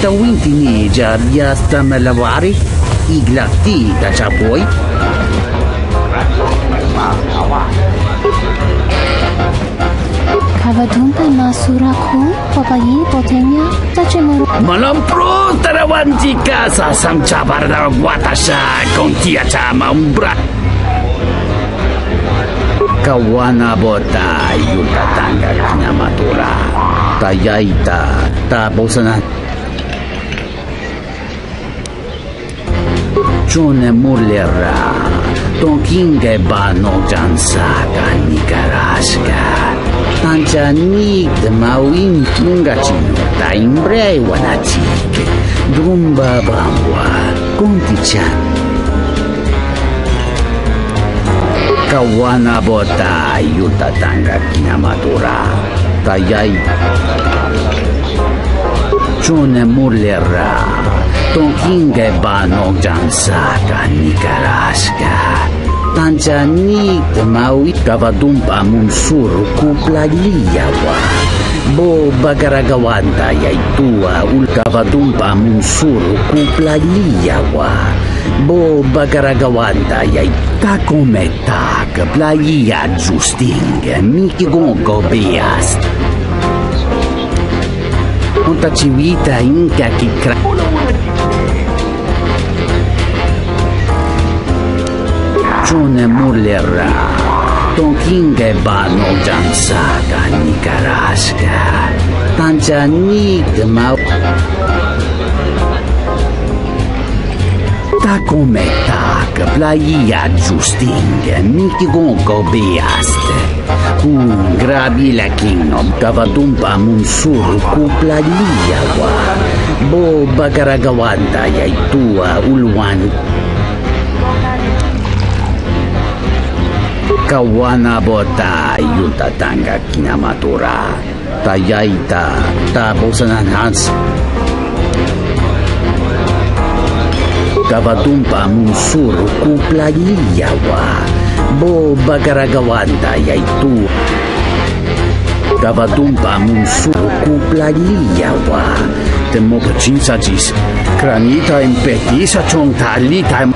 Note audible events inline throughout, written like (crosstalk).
tawin tinijar yasta malawari iglati ta chapoy Kavadun pa masura ko, papayi potenya, tachemoro. Malam pro tarawan jika sa sam chabar na watasha kung tiya cha maumbra. Kawana bota yuta tanga kina matura. Tayaita, tabosanat mulera. Tonkinge ba no jansaka nikarashka. Tanchanik de mawin ngachino ta imbre wanachik. Drumba bambwa. Kontichan. Kawana bota yuta tanga kinamatura. Tayay. Chone tong inge ba no jan ni karaska. Tan maui kavadumpa munsur dum pa. Bo bagaragawanta yaitua ulkavadumpa munsur ka ba. Bo bagaragawanta yai ta come ta ka plagia justing mi ki gon go beast. Conta ci vita in Johnny Muller, Tonkinga e Bano Jansaka, Nicarasca, Tanzanigma, Takome Tak, Playa Justing, Mitigonko Beast. Kun grabila tava tavatumpa munsur kuplalia wa bo bagaragawanta yaitua ulwan kawanabota yuntatanga kinamatura. Tayaita tapusanan hans kabatumpa munsuru kuplayiyawa. Bo bakaragawanta yaitu kabatumpa munsuru kuplayiyawa. Temopachinsacis kranita empetisa chontalita em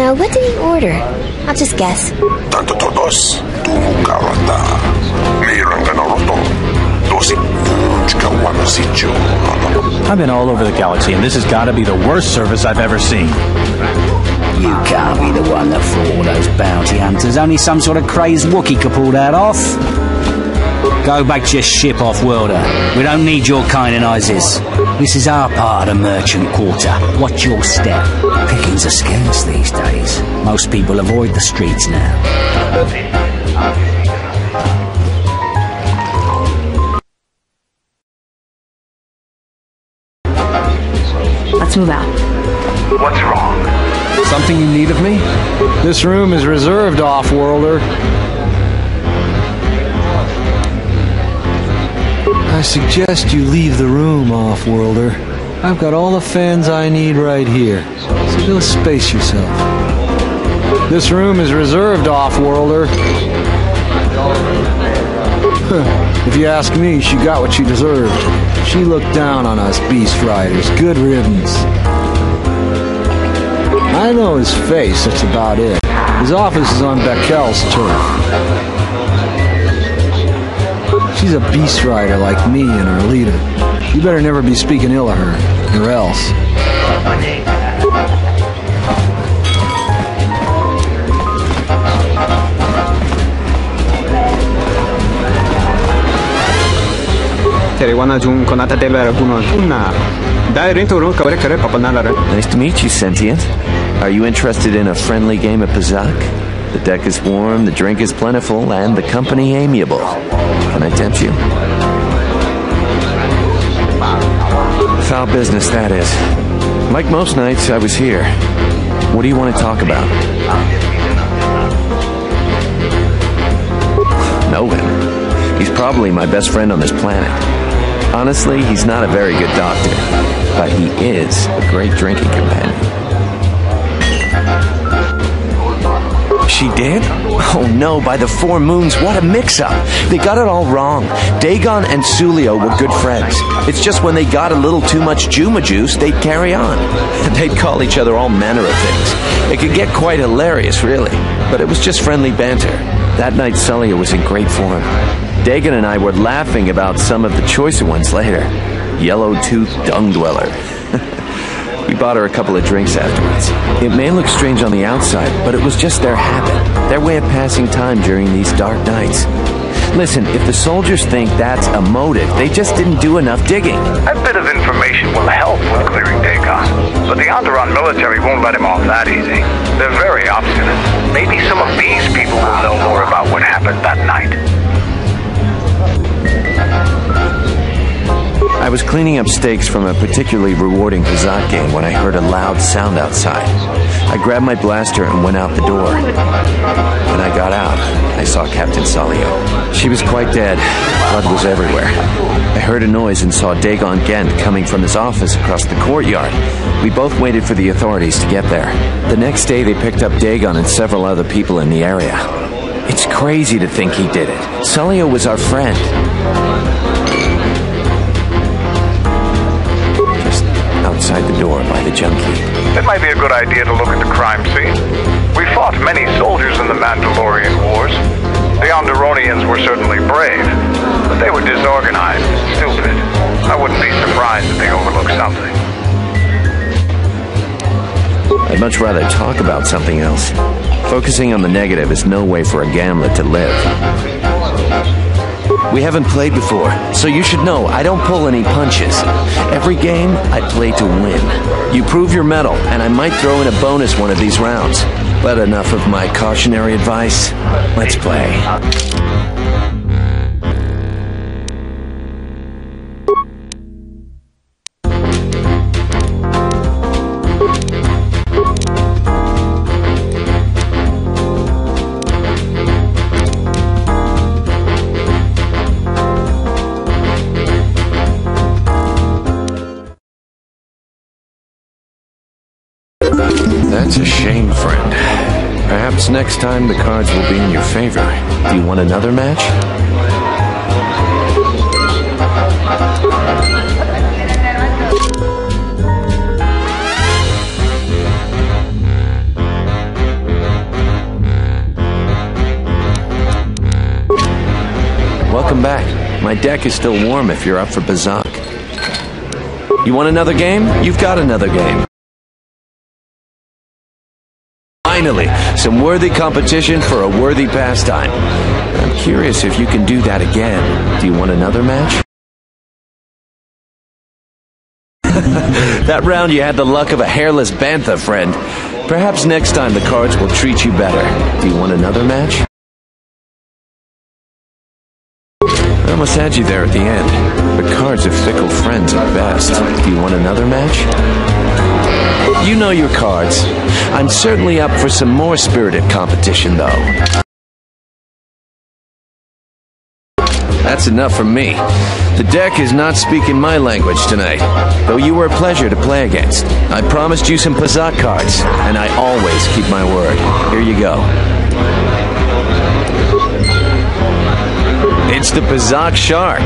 Now, what did he order? I'll just guess. Tanto todos, tunukarata. Meidän kanaloto. Tosi. I've been all over the galaxy, and this has got to be the worst service I've ever seen. You can't be the one that fought all those bounty hunters. Only some sort of crazed Wookiee could pull that off. Go back to your ship off-worlder. We don't need your kind in Iziz. This is our part of the merchant quarter. Watch your step. Pickings are scarce these days. Most people avoid the streets now. Let's move out. What's wrong? Something you need of me? This room is reserved, off-worlder. I suggest you leave the room, off-worlder. I've got all the fans I need right here. So go space yourself. This room is reserved, off-worlder. (laughs) if you ask me, she got what she deserved. She looked down on us beast riders. Good riddance. I know his face, that's about it. His office is on Beckel's turf. She's a beast rider like me and our leader. You better never be speaking ill of her, or else. Teriwana jung konata debera kuno tunna. Dai rinto run kabare kare papanala Nice to meet you, Sentient. Are you interested in a friendly game of Pazaak? The deck is warm, the drink is plentiful, and the company amiable. Can I tempt you? Foul business, that is. Like most nights, I was here. What do you want to talk about? Know him. He's probably my best friend on this planet. Honestly, he's not a very good doctor, but he is a great drinking companion. She did? Oh no, by the four moons, what a mix up. They got it all wrong. Dhagon and Sulio were good friends. It's just when they got a little too much Juma juice, they'd carry on. (laughs) They'd call each other all manner of things. It could get quite hilarious, really. But it was just friendly banter. That night, Sulio was in great form. Dhagon and I were laughing about some of the choicer ones later. Yellow Tooth Dung Dweller. (laughs) we bought her a couple of drinks afterwards. It may look strange on the outside, but it was just their habit, their way of passing time during these dark nights. Listen, if the soldiers think that's a motive, they just didn't do enough digging. That bit of information will help with clearing Dhagon, but the Onderon military won't let him off that easy. They're very obstinate. Maybe some of these people will know more about what happened that night. I was cleaning up stakes from a particularly rewarding Pazaak game when I heard a loud sound outside. I grabbed my blaster and went out the door. When I got out, I saw Captain Sulio. She was quite dead. Blood was everywhere. I heard a noise and saw Dhagon Ghent coming from his office across the courtyard. We both waited for the authorities to get there. The next day, they picked up Dhagon and several other people in the area. It's crazy to think he did it. Sulio was our friend. Outside the door by the junkie. It might be a good idea to look at the crime scene. We fought many soldiers in the Mandalorian Wars. The Onderonians were certainly brave, but they were disorganized and stupid. I wouldn't be surprised if they overlooked something. I'd much rather talk about something else. Focusing on the negative is no way for a gambler to live. We haven't played before, so you should know I don't pull any punches. Every game, I play to win. You prove your mettle, and I might throw in a bonus one of these rounds. But enough of my cautionary advice. Let's play. Will be in your favor. Do you want another match? Welcome back. My deck is still warm if you're up for Pazaak. You want another game? You've got another game. Finally, some worthy competition for a worthy pastime. I'm curious if you can do that again. Do you want another match? (laughs) that round you had the luck of a hairless bantha, friend. Perhaps next time the cards will treat you better. Do you want another match? I almost had you there at the end. The cards are fickle friends at best. Do you want another match? You know your cards. I'm certainly up for some more spirited competition, though. That's enough from me. The deck is not speaking my language tonight, though you were a pleasure to play against. I promised you some Pazaak cards, and I always keep my word. Here you go. It's the Pazaak Shark.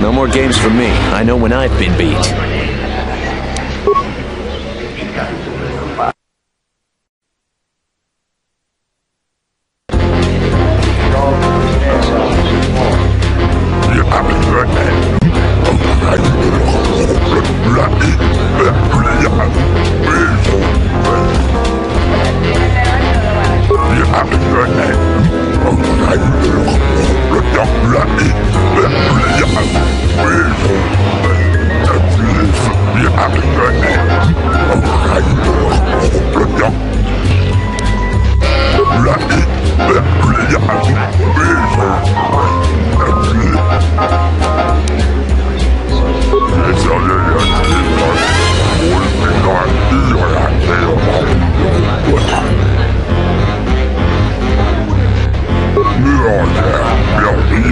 No more games for me. I know when I've been beat.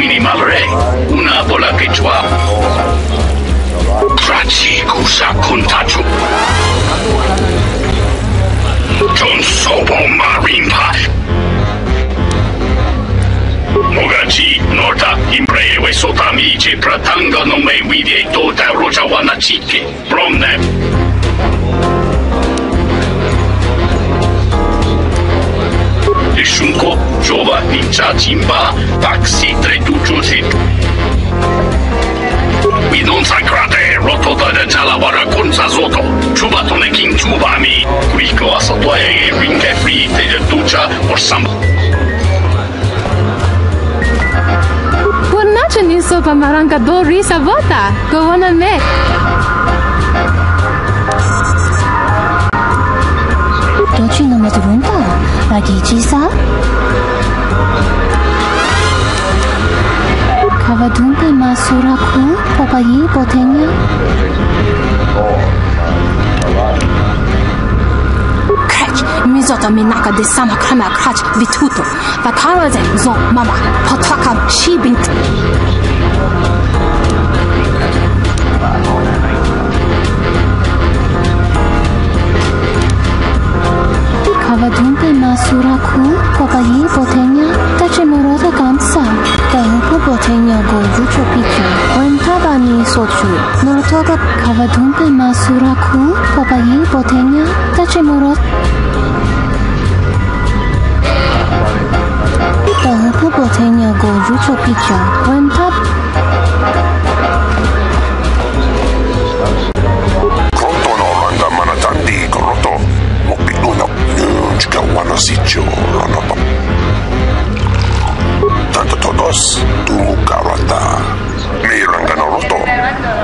Winnie Malray, una bola quechua. Traci kusa kuntachu. John Sobo Marimpa. Mogachi Norta Imbrewe Sotami pratanga no me Widie Tota Rojawana Chike. From them. Aleșunco, Jovanița Țimba, Taxi Tretuciusit. Minunța crate, rotota de cealavără conța zoto, ciubatone kin ciubami, cuico asotoaie e vinche frite de tucea, orsam. Pornace din sopa maranca dori sa vota, covona me. Toci na matrun? Kawadichi sa? Kawadunga masura ku popayi botenya? Krek, mizoto minaka de sama krama krach vituto. Vakawaze zo mama potaka shibint. Kawadunga masuraku popayi botenya. Tache morota gamsa. Tahupu botenya go rucho picha. Wentabani sochu. Norotoga kavadunpe masuraku popayi botenya. Tache morota. Tahupu botenya go rucho picha. wanasitio Lonapa. Tanto todos tu karata. Mirang ganaroto.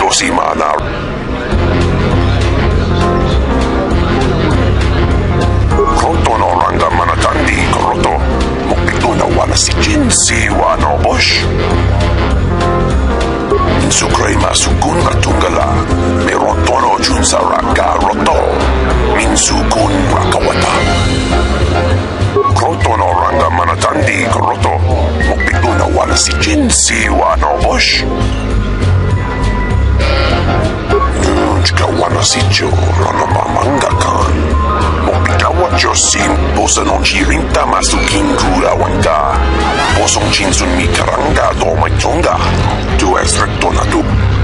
Dosi manar. Roto no ranga manatandi koroto. Mukpito na wanasikin si Wano Bosch. kiasi jinsi wanaobosh jika wanasijur onomamangakan mobitawajosin bosenonjirinta masukingurawanta bosongjinsun mikaranga domaitonga tuesrektonatu lah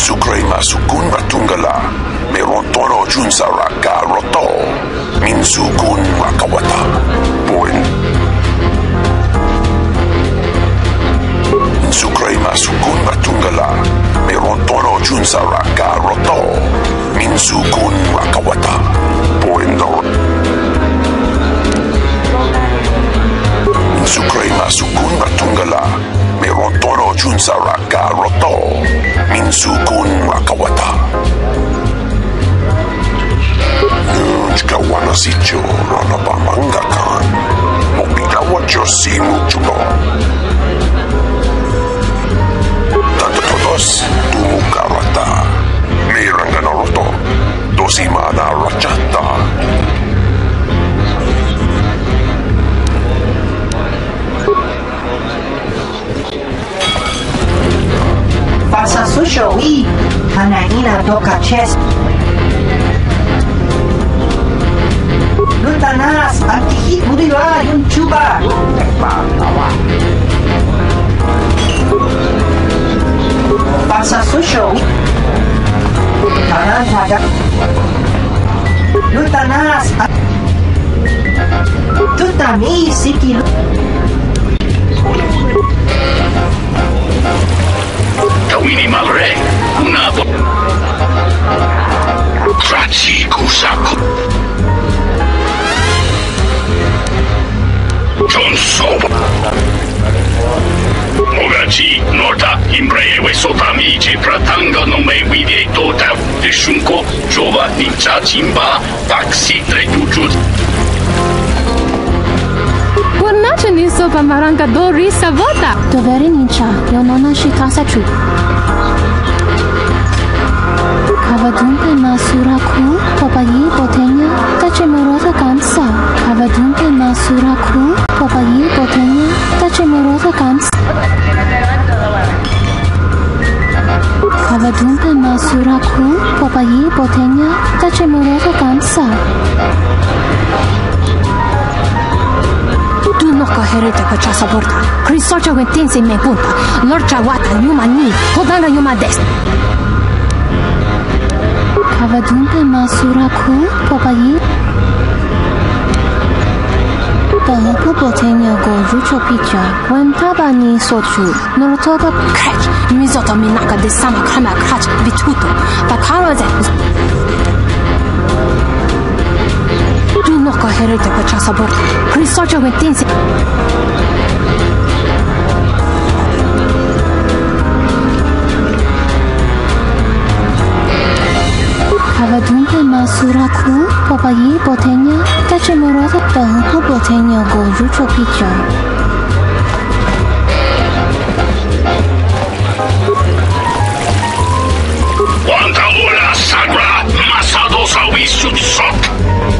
insukrai masukun batunggala merontono junsaraka roto. Minsukun wakawata showy, Anaína toca chess. Lutanás, Antihit, Murila, Yunchuba. Pasa su show. Tanás, Lutanás, Tutami, Siki, Winnie Malray, una Grazie, Kusako. John Soba. Mogaji, Nota, Imbreewe, Sotamici, Pratanga, Nome, Widi, Tota, Teshunko, Giova, Ninja, Chimba, Taxi, Tretucius. Buonaggio nisso pamaranga do risa vota. Dovere ninja. Yonona shitasa chu. Kavadunpe masuraku popayi botenya. Tache morota gamsa. Kavadunpe masuraku popayi botenya. Tache morota gamsa. Kavadunpe masuraku popayi botenya. Tache morota cogerite pe cea socio Crisocio intensi me punta. Lor chawata yuma ni, hodanga yuma des. Cavadun pe masura cu popai. Bala po botenia goju chopicha. Wentaba ni sochu. Nortoga krek. Mizoto minaka de sama kama krach bituto. Bakara de. Nu n-o coherente pe cea să bord. Prin socio me tinse. Ava dunte masura cu papai botenia, ta ce morata ta cu botenia goju chopicio. Quanta ura sacra, masados ao isso de!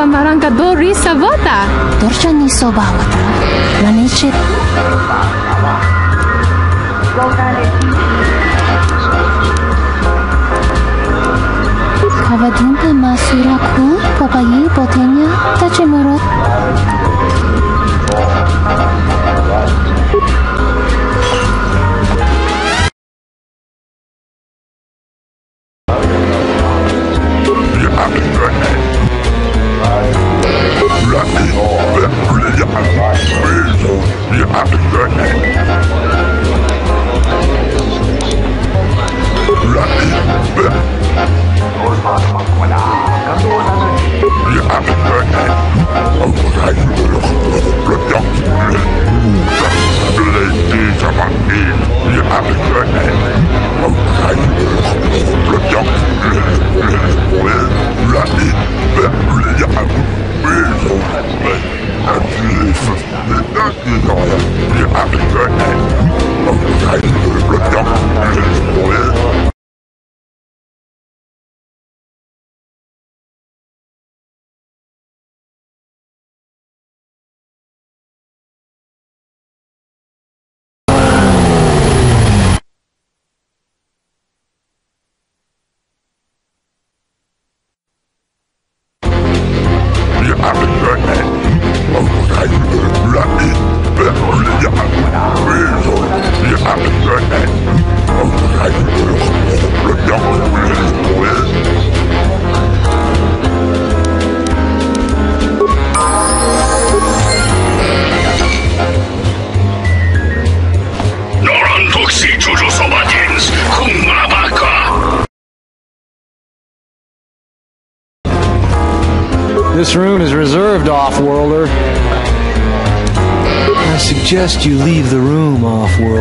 Pamaranga Dori Sabota. Dorsha ni so bawata. Manichi. Kavadunta masura ku papayi potenya tachemurot. Thank you. Suggest you leave the room, Offworlder.